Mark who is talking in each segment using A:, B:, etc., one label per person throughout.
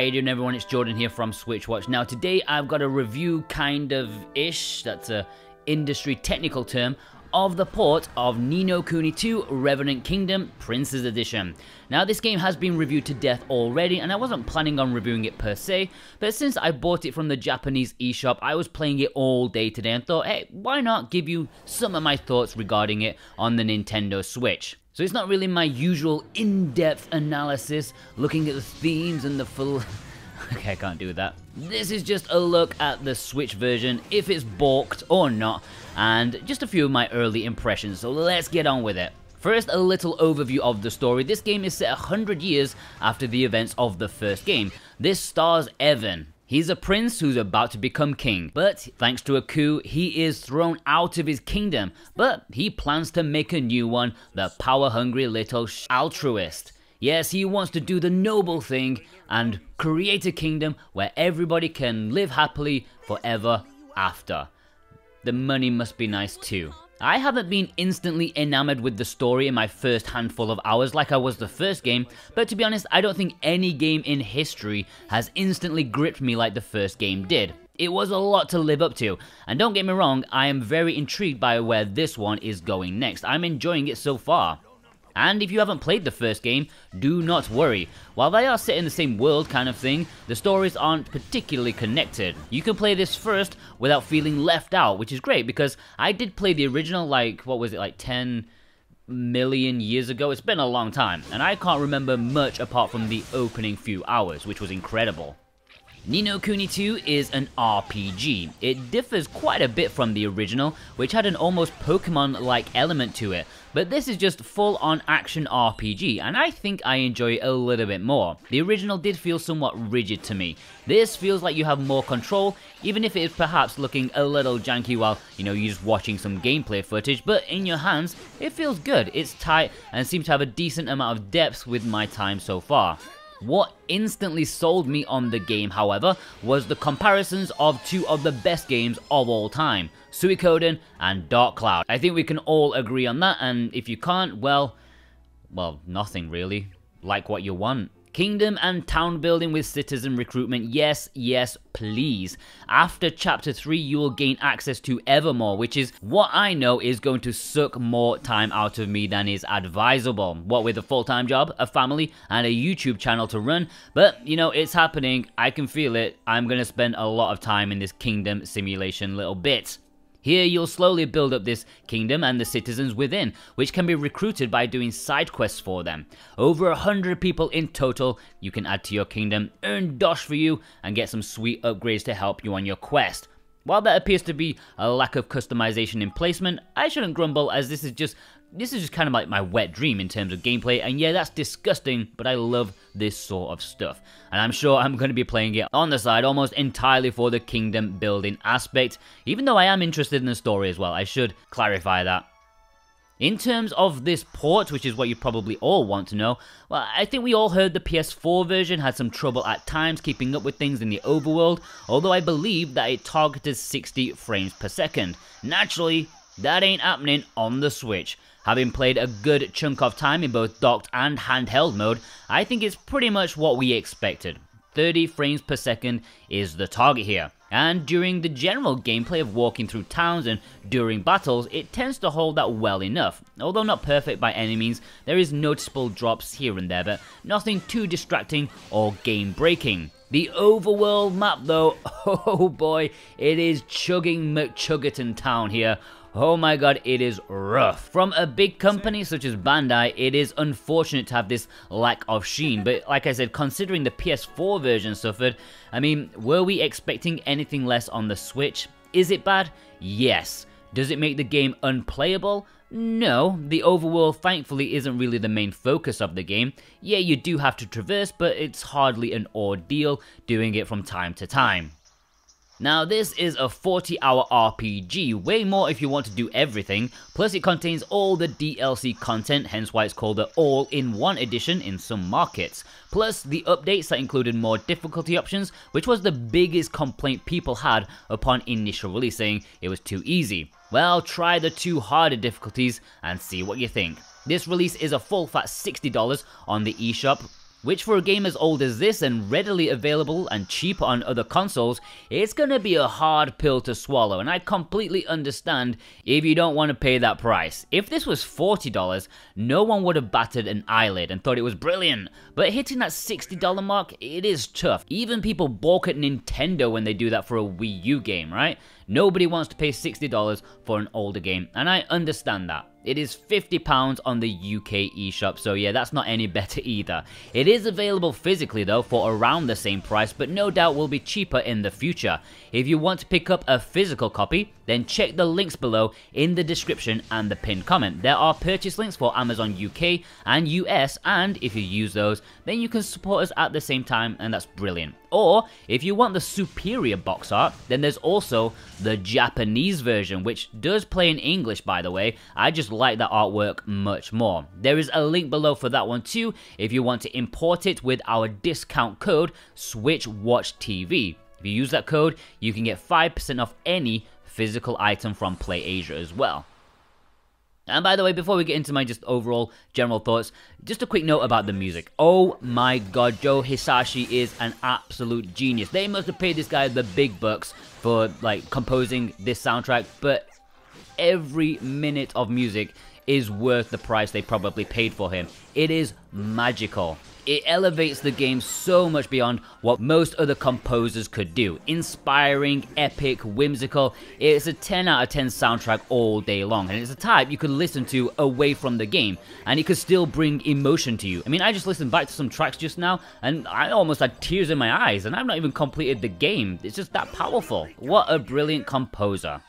A: You doing everyone, it's Jordan here from Switchwatch. Now today I've got a review kind of ish, that's a industry technical term, of the port of Ni no Kuni 2 Revenant Kingdom Prince's Edition. Now this game has been reviewed to death already and I wasn't planning on reviewing it per se, but since I bought it from the Japanese eShop, I was playing it all day today and thought, hey, why not give you some of my thoughts regarding it on the Nintendo Switch. So it's not really my usual in-depth analysis, looking at the themes and the full... okay, I can't do that. This is just a look at the Switch version, if it's balked or not, and just a few of my early impressions, so let's get on with it. First, a little overview of the story. This game is set 100 years after the events of the first game. This stars Evan, He's a prince who's about to become king, but thanks to a coup, he is thrown out of his kingdom, but he plans to make a new one, the power-hungry little altruist. Yes, he wants to do the noble thing and create a kingdom where everybody can live happily forever after. The money must be nice too. I haven't been instantly enamored with the story in my first handful of hours like I was the first game, but to be honest, I don't think any game in history has instantly gripped me like the first game did. It was a lot to live up to, and don't get me wrong, I am very intrigued by where this one is going next. I'm enjoying it so far. And if you haven't played the first game, do not worry. While they are set in the same world kind of thing, the stories aren't particularly connected. You can play this first without feeling left out, which is great because I did play the original like, what was it, like 10 million years ago? It's been a long time, and I can't remember much apart from the opening few hours, which was incredible. Ni no Kuni 2 is an RPG. It differs quite a bit from the original, which had an almost Pokemon-like element to it, but this is just full-on action RPG, and I think I enjoy it a little bit more. The original did feel somewhat rigid to me. This feels like you have more control, even if it is perhaps looking a little janky while, you know, you're just watching some gameplay footage, but in your hands, it feels good, it's tight, and seems to have a decent amount of depth with my time so far. What instantly sold me on the game, however, was the comparisons of two of the best games of all time, Suikoden and Dark Cloud. I think we can all agree on that, and if you can't, well, well, nothing really. Like what you want. Kingdom and town building with citizen recruitment, yes, yes, please. After chapter 3, you will gain access to Evermore, which is what I know is going to suck more time out of me than is advisable. What with a full-time job, a family, and a YouTube channel to run, but you know, it's happening, I can feel it, I'm gonna spend a lot of time in this kingdom simulation little bit. Here you'll slowly build up this kingdom and the citizens within, which can be recruited by doing side quests for them. Over a hundred people in total you can add to your kingdom, earn dosh for you, and get some sweet upgrades to help you on your quest. While that appears to be a lack of customization in placement, I shouldn't grumble as this is just this is just kind of like my wet dream in terms of gameplay, and yeah, that's disgusting, but I love this sort of stuff. And I'm sure I'm going to be playing it on the side almost entirely for the kingdom building aspect, even though I am interested in the story as well, I should clarify that. In terms of this port, which is what you probably all want to know, well, I think we all heard the PS4 version had some trouble at times keeping up with things in the overworld, although I believe that it targeted 60 frames per second. Naturally, that ain't happening on the Switch. Having played a good chunk of time in both docked and handheld mode, I think it's pretty much what we expected. 30 frames per second is the target here. And during the general gameplay of walking through towns and during battles, it tends to hold that well enough. Although not perfect by any means, there is noticeable drops here and there, but nothing too distracting or game breaking. The overworld map though, oh boy, it is chugging McChuggerton Town here. Oh my god, it is rough. From a big company such as Bandai, it is unfortunate to have this lack of sheen, but like I said, considering the PS4 version suffered, I mean, were we expecting anything less on the Switch? Is it bad? Yes. Does it make the game unplayable? No, the overworld thankfully isn't really the main focus of the game. Yeah, you do have to traverse, but it's hardly an ordeal doing it from time to time. Now this is a 40 hour RPG, way more if you want to do everything, plus it contains all the DLC content, hence why it's called the all-in-one edition in some markets. Plus the updates that included more difficulty options, which was the biggest complaint people had upon initial release, saying it was too easy. Well, try the two harder difficulties and see what you think. This release is a full fat $60 on the eShop, which for a game as old as this and readily available and cheap on other consoles, it's gonna be a hard pill to swallow and I completely understand if you don't want to pay that price. If this was $40, no one would have batted an eyelid and thought it was brilliant, but hitting that $60 mark, it is tough. Even people balk at Nintendo when they do that for a Wii U game, right? Nobody wants to pay $60 for an older game, and I understand that. It is £50 on the UK eShop, so yeah, that's not any better either. It is available physically though for around the same price, but no doubt will be cheaper in the future. If you want to pick up a physical copy, then check the links below in the description and the pinned comment. There are purchase links for Amazon UK and US, and if you use those, then you can support us at the same time, and that's brilliant. Or, if you want the superior box art, then there's also the Japanese version, which does play in English by the way, I just like that artwork much more. There is a link below for that one too, if you want to import it with our discount code SWITCHWATCHTV. If you use that code, you can get 5% off any physical item from PlayAsia as well. And by the way, before we get into my just overall general thoughts, just a quick note about the music. Oh my god, Joe Hisaishi is an absolute genius. They must have paid this guy the big bucks for like composing this soundtrack, but every minute of music is worth the price they probably paid for him. It is magical. It elevates the game so much beyond what most other composers could do. Inspiring, epic, whimsical, it's a 10 out of 10 soundtrack all day long, and it's a type you could listen to away from the game, and it could still bring emotion to you. I mean, I just listened back to some tracks just now, and I almost had tears in my eyes, and I've not even completed the game. It's just that powerful. What a brilliant composer.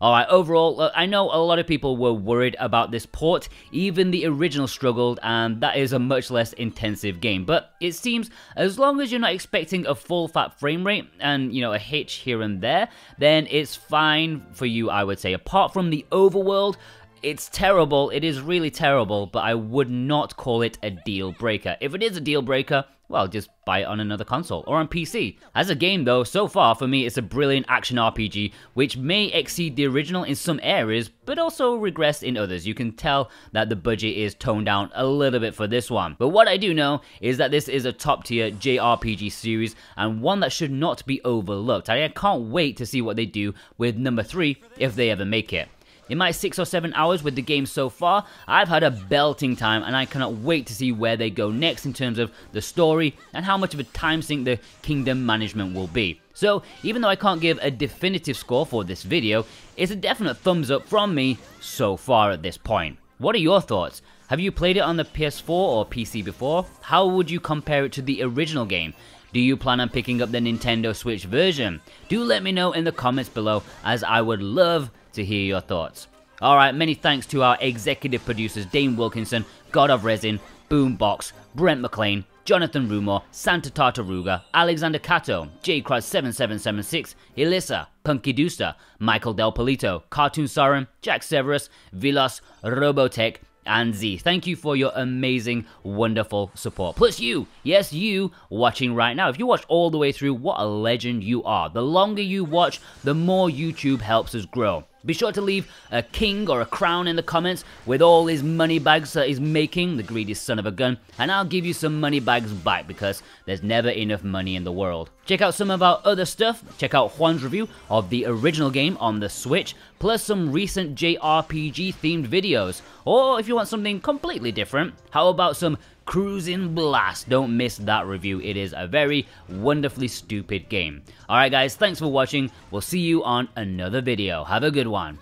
A: Alright, overall, uh, I know a lot of people were worried about this port, even the original struggled, and that is a much less intensive game, but it seems as long as you're not expecting a full fat frame rate and, you know, a hitch here and there, then it's fine for you, I would say. Apart from the overworld, it's terrible, it is really terrible, but I would not call it a deal breaker. If it is a deal breaker, well, just buy it on another console or on PC. As a game though, so far for me it's a brilliant action RPG which may exceed the original in some areas but also regress in others. You can tell that the budget is toned down a little bit for this one. But what I do know is that this is a top tier JRPG series and one that should not be overlooked. I can't wait to see what they do with number 3 if they ever make it. In my 6 or 7 hours with the game so far, I've had a belting time and I cannot wait to see where they go next in terms of the story and how much of a time sink the kingdom management will be. So, even though I can't give a definitive score for this video, it's a definite thumbs up from me so far at this point. What are your thoughts? Have you played it on the PS4 or PC before? How would you compare it to the original game? Do you plan on picking up the Nintendo Switch version? Do let me know in the comments below as I would love to hear your thoughts. Alright, many thanks to our executive producers Dane Wilkinson, God of Resin, Boombox, Brent McLean, Jonathan Rumor, Santa Tartaruga, Alexander Cato, JCruz7776, Elissa, Punky Dooster, Michael Del Polito, Cartoon Soren, Jack Severus, Vilas, Robotech, and Z. Thank you for your amazing, wonderful support. Plus you, yes you, watching right now. If you watch all the way through, what a legend you are. The longer you watch, the more YouTube helps us grow. Be sure to leave a king or a crown in the comments with all his money bags that he's making, the greedy son of a gun, and I'll give you some money bags back because there's never enough money in the world. Check out some of our other stuff, check out Juan's review of the original game on the Switch, plus some recent JRPG themed videos. Or if you want something completely different, how about some Cruis'n Blast. Don't miss that review. It is a very wonderfully stupid game. Alright guys, thanks for watching. We'll see you on another video. Have a good one.